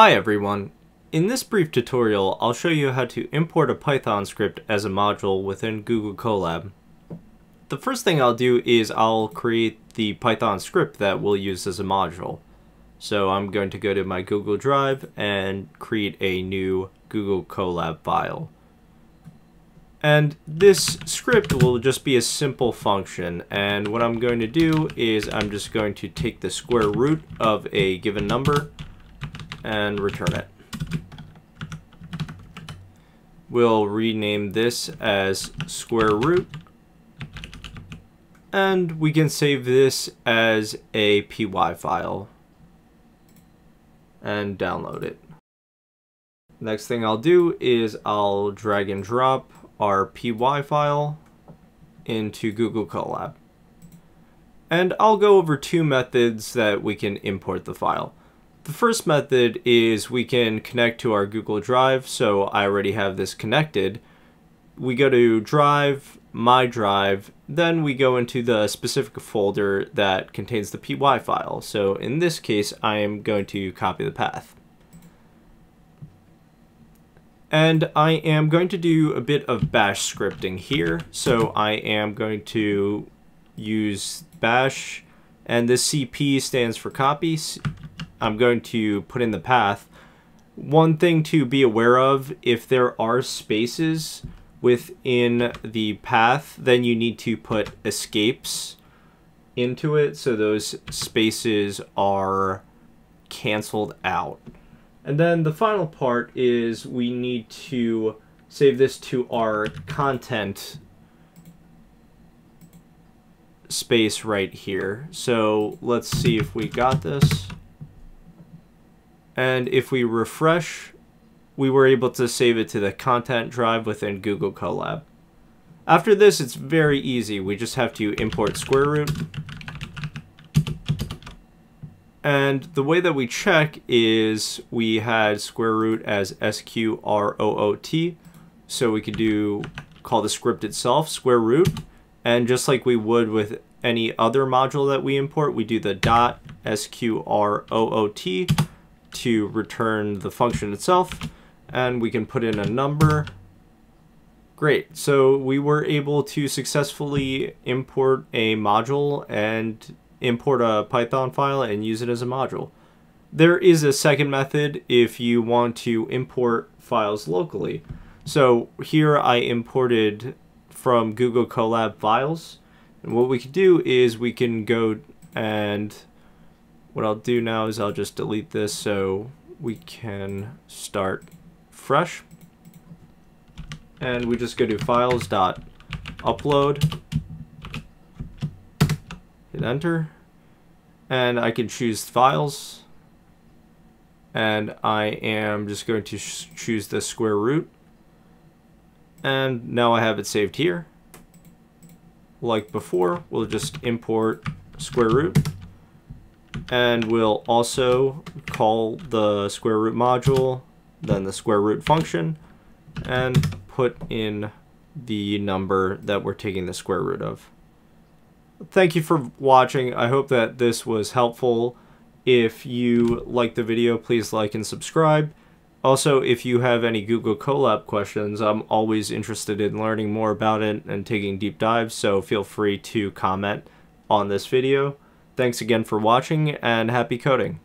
Hi everyone. In this brief tutorial, I'll show you how to import a Python script as a module within Google Colab. The first thing I'll do is I'll create the Python script that we'll use as a module. So I'm going to go to my Google Drive and create a new Google Colab file. And this script will just be a simple function. And what I'm going to do is I'm just going to take the square root of a given number and return it. We'll rename this as square root and we can save this as a py file and download it. Next thing I'll do is I'll drag and drop our py file into Google Colab. And I'll go over two methods that we can import the file. The first method is we can connect to our Google Drive, so I already have this connected. We go to Drive, My Drive, then we go into the specific folder that contains the py file. So in this case, I am going to copy the path. And I am going to do a bit of bash scripting here. So I am going to use bash, and this CP stands for copy, I'm going to put in the path. One thing to be aware of, if there are spaces within the path, then you need to put escapes into it so those spaces are canceled out. And then the final part is we need to save this to our content space right here. So let's see if we got this. And if we refresh, we were able to save it to the content drive within Google Colab. After this, it's very easy. We just have to import square root. And the way that we check is we had square root as S-Q-R-O-O-T. So we could do, call the script itself square root. And just like we would with any other module that we import, we do the dot S-Q-R-O-O-T to return the function itself and we can put in a number. Great, so we were able to successfully import a module and import a Python file and use it as a module. There is a second method if you want to import files locally. So here I imported from Google Colab files. And what we can do is we can go and what I'll do now is I'll just delete this so we can start fresh. And we just go to files dot upload, hit enter, and I can choose files. And I am just going to choose the square root. And now I have it saved here. Like before, we'll just import square root and we'll also call the square root module, then the square root function, and put in the number that we're taking the square root of. Thank you for watching. I hope that this was helpful. If you like the video, please like and subscribe. Also, if you have any Google Colab questions, I'm always interested in learning more about it and taking deep dives, so feel free to comment on this video. Thanks again for watching, and happy coding!